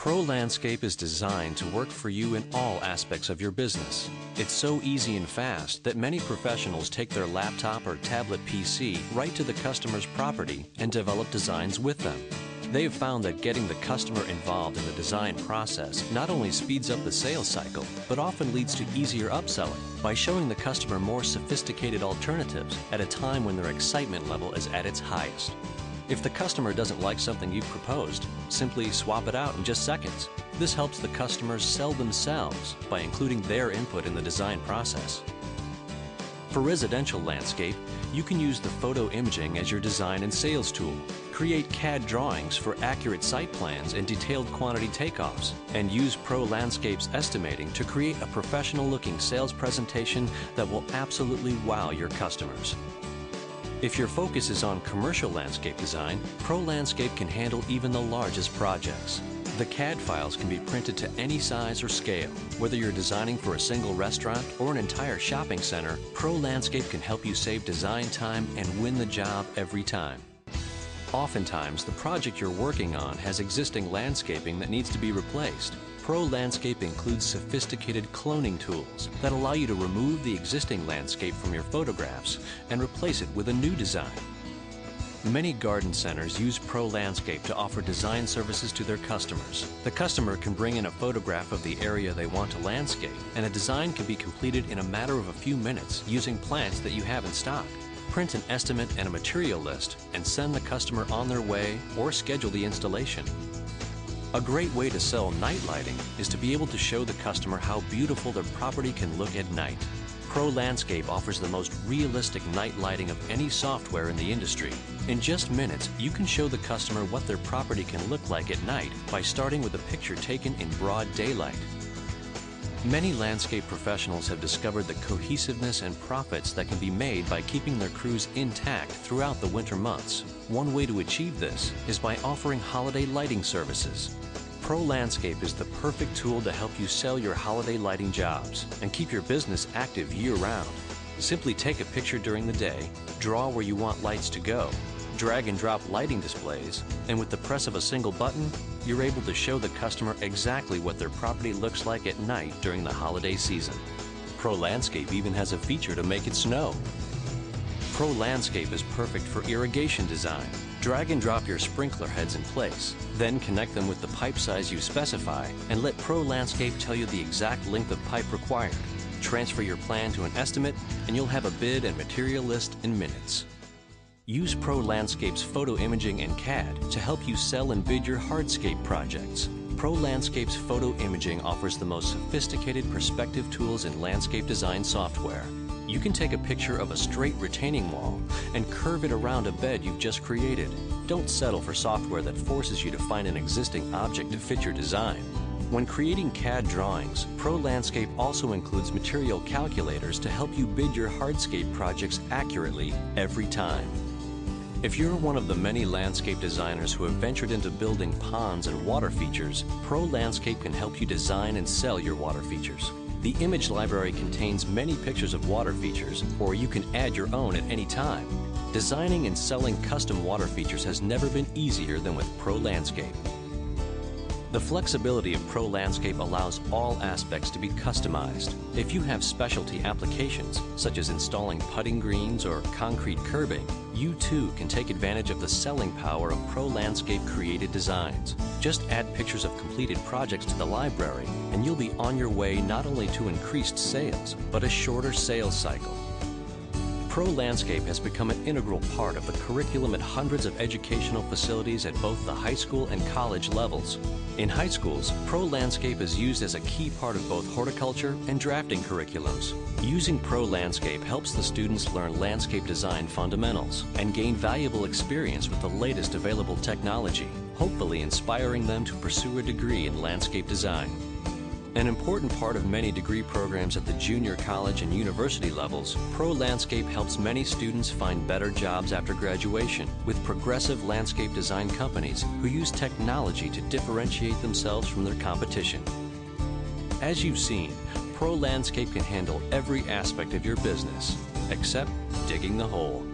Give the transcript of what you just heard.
Pro Landscape is designed to work for you in all aspects of your business. It's so easy and fast that many professionals take their laptop or tablet PC right to the customer's property and develop designs with them. They have found that getting the customer involved in the design process not only speeds up the sales cycle, but often leads to easier upselling by showing the customer more sophisticated alternatives at a time when their excitement level is at its highest. If the customer doesn't like something you've proposed, simply swap it out in just seconds. This helps the customers sell themselves by including their input in the design process. For residential landscape, you can use the photo imaging as your design and sales tool. Create CAD drawings for accurate site plans and detailed quantity takeoffs, and use Pro Landscape's estimating to create a professional looking sales presentation that will absolutely wow your customers. If your focus is on commercial landscape design, Pro Landscape can handle even the largest projects. The CAD files can be printed to any size or scale. Whether you're designing for a single restaurant or an entire shopping center, Pro Landscape can help you save design time and win the job every time. Oftentimes, the project you're working on has existing landscaping that needs to be replaced. Pro Landscape includes sophisticated cloning tools that allow you to remove the existing landscape from your photographs and replace it with a new design. Many garden centers use Pro Landscape to offer design services to their customers. The customer can bring in a photograph of the area they want to landscape, and a design can be completed in a matter of a few minutes using plants that you have in stock. Print an estimate and a material list and send the customer on their way or schedule the installation. A great way to sell night lighting is to be able to show the customer how beautiful their property can look at night. Pro Landscape offers the most realistic night lighting of any software in the industry. In just minutes, you can show the customer what their property can look like at night by starting with a picture taken in broad daylight. Many landscape professionals have discovered the cohesiveness and profits that can be made by keeping their crews intact throughout the winter months. One way to achieve this is by offering holiday lighting services. Pro Landscape is the perfect tool to help you sell your holiday lighting jobs and keep your business active year round. Simply take a picture during the day, draw where you want lights to go, drag and drop lighting displays, and with the press of a single button, you're able to show the customer exactly what their property looks like at night during the holiday season. Pro Landscape even has a feature to make it snow. Pro Landscape is perfect for irrigation design. Drag and drop your sprinkler heads in place, then connect them with the pipe size you specify and let Pro Landscape tell you the exact length of pipe required. Transfer your plan to an estimate and you'll have a bid and material list in minutes. Use Pro Landscape's photo imaging and CAD to help you sell and bid your hardscape projects. Pro Landscape's photo imaging offers the most sophisticated perspective tools in landscape design software. You can take a picture of a straight retaining wall and curve it around a bed you've just created. Don't settle for software that forces you to find an existing object to fit your design. When creating CAD drawings, Pro Landscape also includes material calculators to help you bid your hardscape projects accurately every time. If you're one of the many landscape designers who have ventured into building ponds and water features, Pro Landscape can help you design and sell your water features. The image library contains many pictures of water features, or you can add your own at any time. Designing and selling custom water features has never been easier than with Pro Landscape. The flexibility of Pro Landscape allows all aspects to be customized. If you have specialty applications, such as installing putting greens or concrete curbing, you too can take advantage of the selling power of Pro Landscape created designs. Just add pictures of completed projects to the library, and you'll be on your way not only to increased sales, but a shorter sales cycle. Pro Landscape has become an integral part of the curriculum at hundreds of educational facilities at both the high school and college levels. In high schools, Pro Landscape is used as a key part of both horticulture and drafting curriculums. Using Pro Landscape helps the students learn landscape design fundamentals and gain valuable experience with the latest available technology, hopefully inspiring them to pursue a degree in landscape design. An important part of many degree programs at the junior college and university levels, Pro Landscape helps many students find better jobs after graduation with progressive landscape design companies who use technology to differentiate themselves from their competition. As you've seen, Pro Landscape can handle every aspect of your business, except digging the hole.